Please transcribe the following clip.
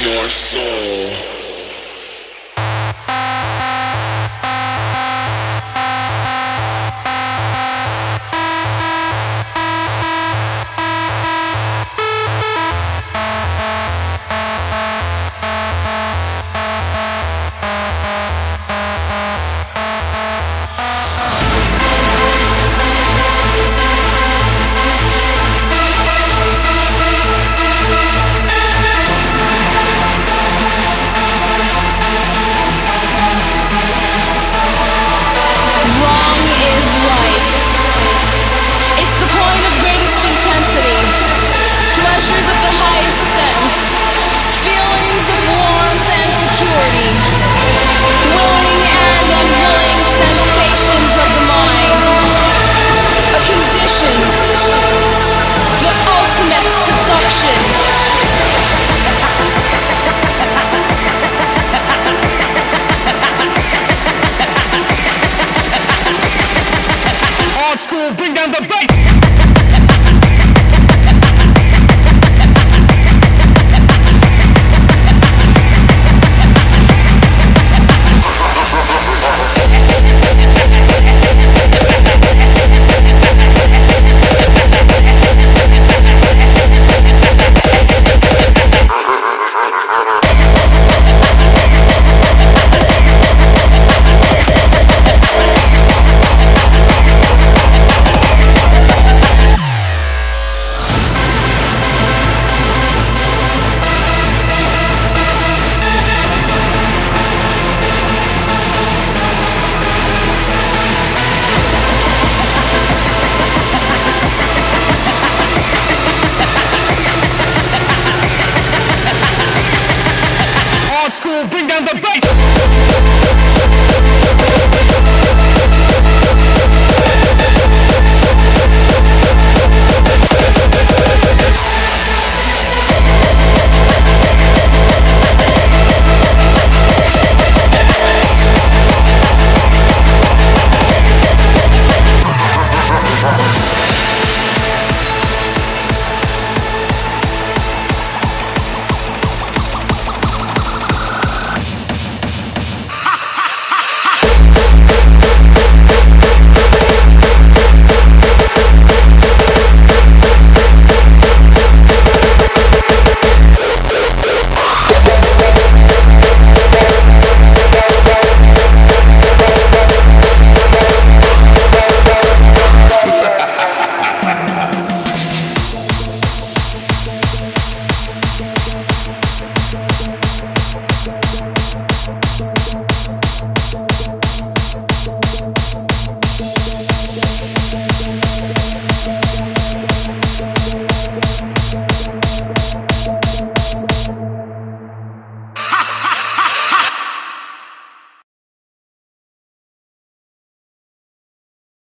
your soul. school, bring down the bass. the bass.